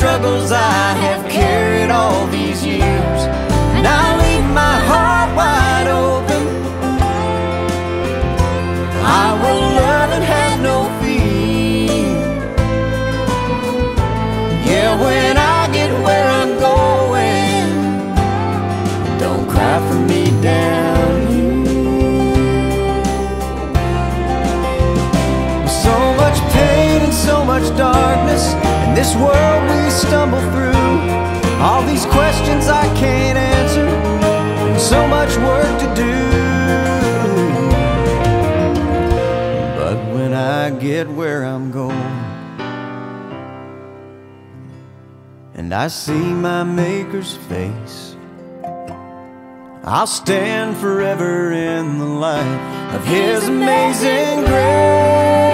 struggles I have carried all these years. And I'll leave my heart wide open. I will love and have no fear. Yeah, when I get where I'm going, don't cry for me down here. So much pain and so much darkness in this world stumble through. All these questions I can't answer, and so much work to do. But when I get where I'm going, and I see my Maker's face, I'll stand forever in the light of His amazing grace.